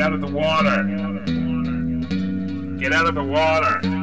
Get out of the water. Get out of the water.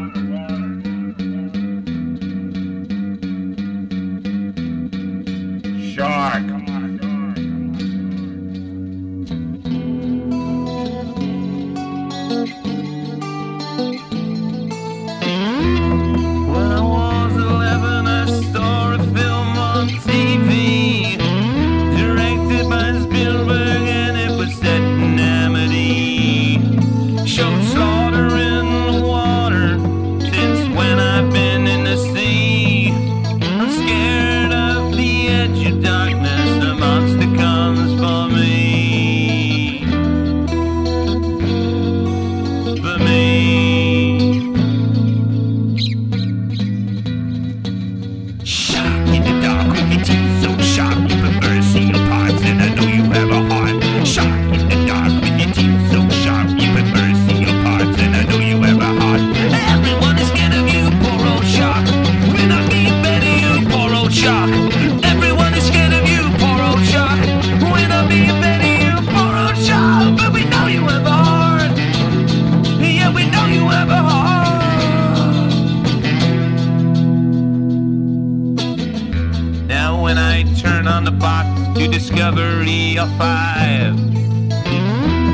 Turn on the box to Discovery or 5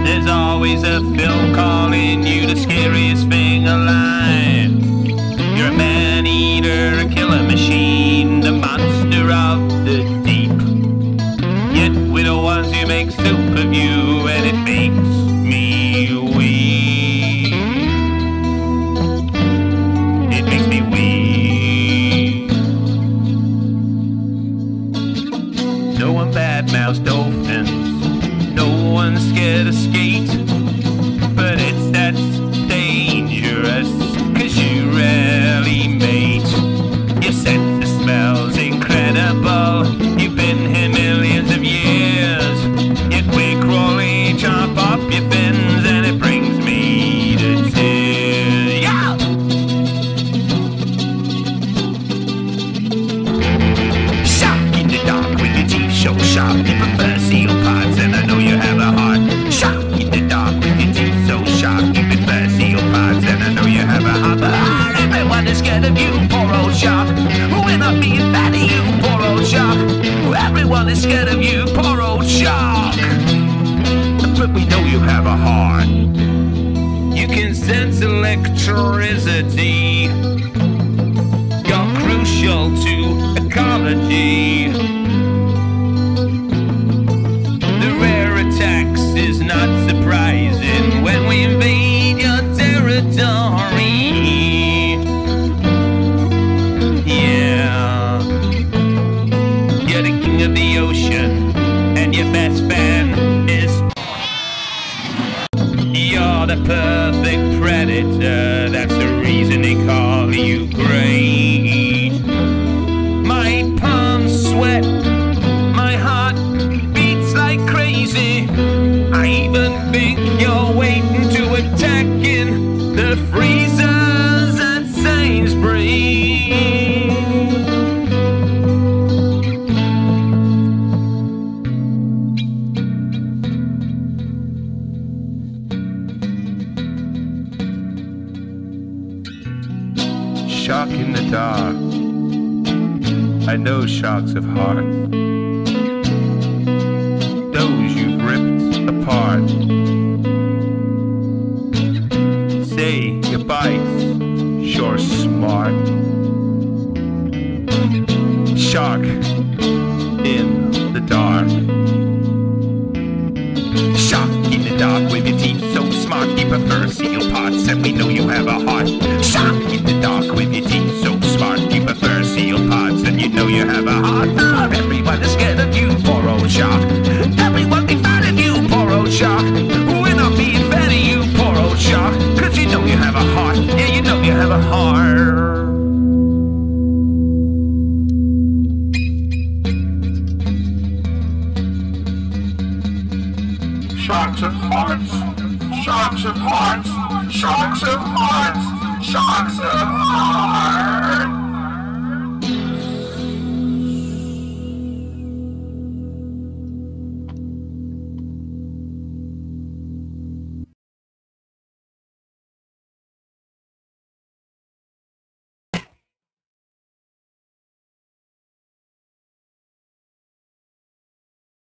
There's always a film calling you the scariest thing alive. You're a man-eater, a killer machine, the monster of the deep. Yet we're the ones who make soup badmouths dolphins. No one's scared of skate. Seal parts and I know you have a heart. Shark in the dark with your teeth so sharp you prefer seal parts and I know you have a heart. But everyone is scared of you, poor old shark. We're not being bad of you, poor old shark. Everyone is scared of you, poor old shark. But we know you have a heart. You can sense electricity you're crucial to ecology. Ocean, and your best friend is you're the perfect predator. That's the reason they call you great. My palms sweat, my heart beats like crazy. I even Shark in the dark. I know sharks have hearts. Those you've ripped apart. Say your bites, sure smart. Shark in the dark. Shark in the dark with your teeth so smart you prefer seal parts and we know you have a heart. You know you have a heart. Everyone is scared of you, poor old shark. Everyone be fan of you, poor old shark. We're not being fan of you, poor old shark. Cause you know you have a heart. Yeah, you know you have a heart. Sharks have hearts. Sharks have hearts. Sharks have hearts. Sharks have hearts.